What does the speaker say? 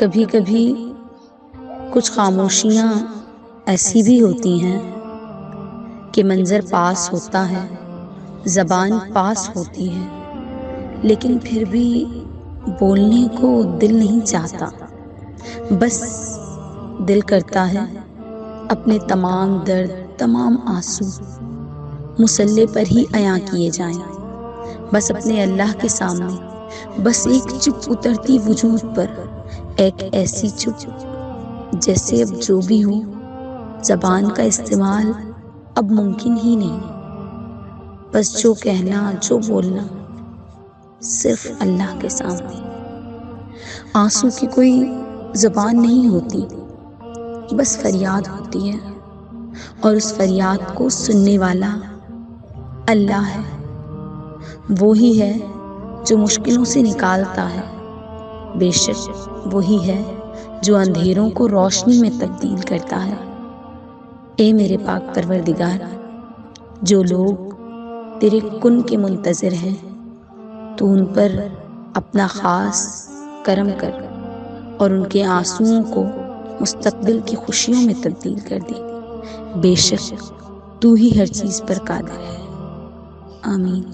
कभी कभी कुछ खामोशियाँ ऐसी भी होती हैं कि मंज़र पास होता है, ज़बान पास होती है, लेकिन फिर भी बोलने को दिल नहीं चाहता। बस दिल करता है अपने तमाम दर्द, तमाम आँसू मुसल्ले पर ही अयां किए जाएँ। बस अपने अल्लाह के सामने, बस एक चुप उतरती वजूद पर एक ऐसी चुप, जैसे अब जो भी हो, जबान का इस्तेमाल अब मुमकिन ही नहीं। बस जो कहना, जो बोलना, सिर्फ़ अल्लाह के सामने। आँसू की कोई जबान नहीं होती, बस फरियाद होती है, और उस फरियाद को सुनने वाला अल्लाह है। वो ही है जो मुश्किलों से निकालता है। बेशक वही है जो अंधेरों को रोशनी में तब्दील करता है। ए मेरे पाक परवरदिगार, जो लोग तेरे कुन के मुंतज़र हैं तो उन पर अपना ख़ास करम कर और उनके आंसुओं को मुस्तबिल की खुशियों में तब्दील कर दे। बेशक तू ही हर चीज़ पर कादर है। आमीन।